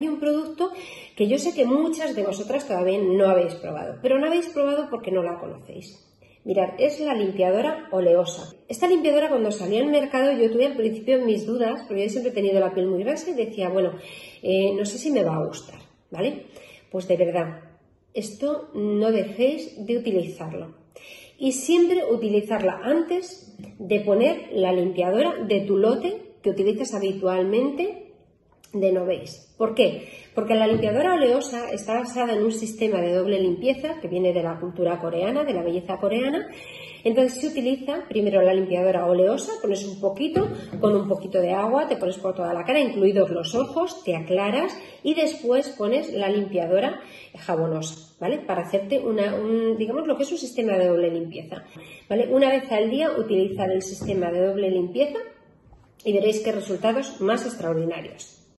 Hay un producto que yo sé que muchas de vosotras todavía no habéis probado, pero no habéis probado porque no la conocéis. Mirad, es la limpiadora oleosa. Esta limpiadora cuando salió al mercado yo tuve al principio mis dudas, porque yo siempre he tenido la piel muy grasa y decía, bueno, eh, no sé si me va a gustar, ¿vale? Pues de verdad, esto no dejéis de utilizarlo. Y siempre utilizarla antes de poner la limpiadora de tu lote que utilizas habitualmente de no veis. ¿Por qué? Porque la limpiadora oleosa está basada en un sistema de doble limpieza que viene de la cultura coreana, de la belleza coreana. Entonces se utiliza primero la limpiadora oleosa, pones un poquito, con un poquito de agua, te pones por toda la cara, incluidos los ojos, te aclaras y después pones la limpiadora jabonosa, ¿vale? Para hacerte una, digamos lo que es un sistema de doble limpieza, ¿vale? Una vez al día utilizar el sistema de doble limpieza y veréis qué resultados más extraordinarios.